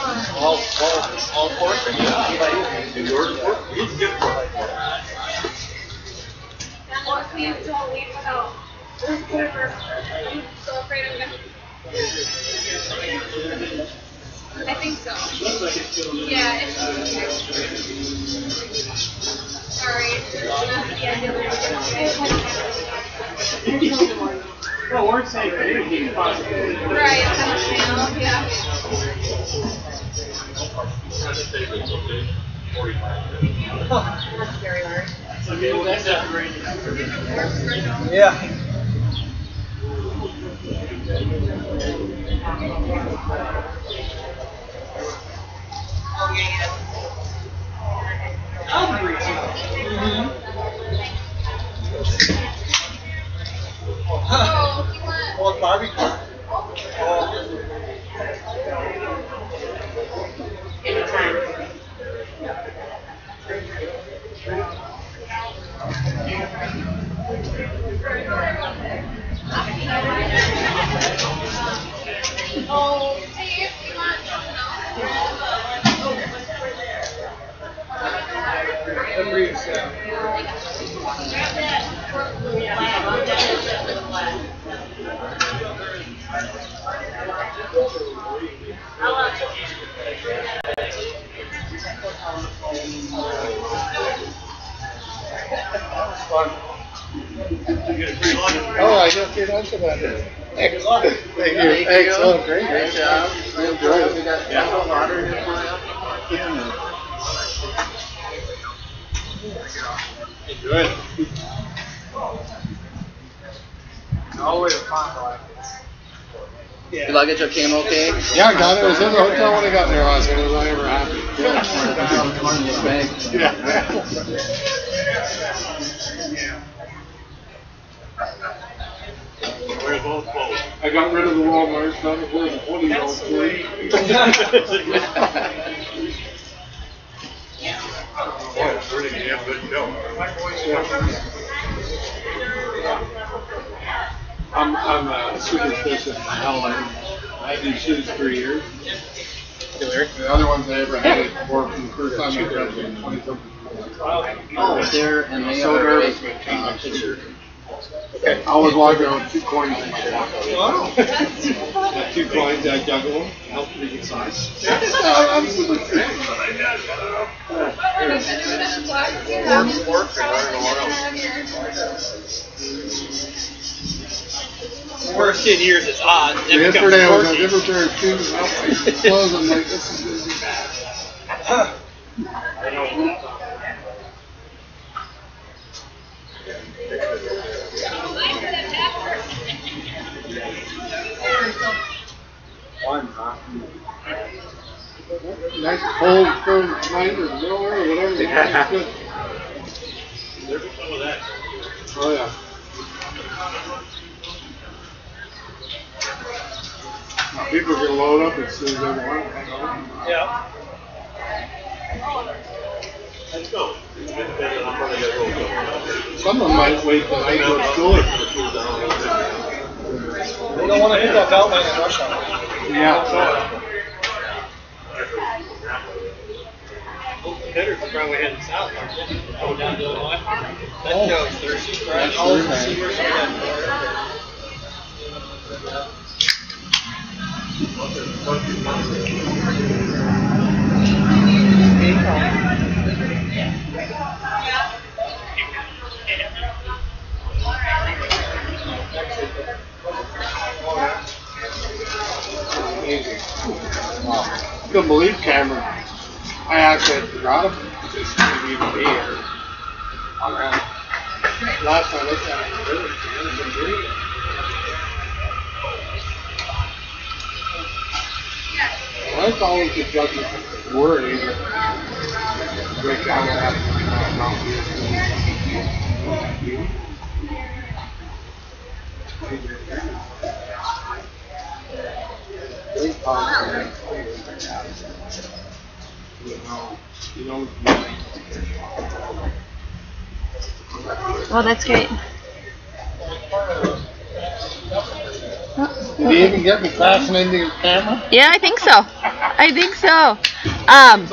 S3: All, all,
S4: all four
S1: of Yeah.
S5: Yours work. He's
S1: good for like four.
S5: What please don't leave without.
S4: I'm so afraid I'm. I think so. Yeah, it's. Sorry.
S1: Yeah, well, we're saying anything possibly.
S4: Right, it's on the channel, yeah.
S9: That's very hard.
S1: I mean, that's not great.
S5: Yeah.
S4: Oh, mm-hmm.
S5: Oh.
S4: Oh, Steve, you want something
S10: Oh, I just get onto that. Thank you. Thank you. Thanks. Oh, great.
S1: Great job.
S10: I enjoyed it. Enjoyed it.
S5: Always fun.
S1: Your luggage came okay?
S10: Yeah, I got it. It was in the hotel when I got there. I was I ever happy.
S1: Thanks.
S10: Yeah. I got rid of the Walmart, not before the twenty year old I'm, I'm a superstitious hell. I, I do shoes for years. The other ones I ever had it for from the first time I got them, twenty something.
S1: Oh, there, and the
S10: So
S1: have a
S10: nervous
S1: great,
S10: with
S1: uh,
S10: taking
S1: picture.
S10: Okay, I was walking around with two coins in my pocket. Got two coins, I juggle them, help me get size. I'm superstitious.
S5: First ten years it's odd. Then it becomes
S10: Yesterday I was on a different pair of shoes, and I was like, clothes, I'm like, this is gonna be bad. Nice cold, cold night or nowhere or whatever. it's good. Oh, yeah. Now, People can load up as soon as they want.
S5: Yeah.
S10: Some of them might wait till I go to school.
S5: They don't want to hit that beltline in rush hour.
S10: Yeah.
S5: Competitors are probably heading south, aren't they? Going down to Illinois. That shows Thursday, oh, Friday.
S10: Couldn't believe Cameron. I actually forgot him. Even be here. Last time I looked at him, really, Anderson Green. I thought we could judge his word. Break down that. Great time. You know, you know,
S7: Well, that's great.
S10: Did he even get me crashing into your camera?
S7: Yeah, I think so. I think so. Um.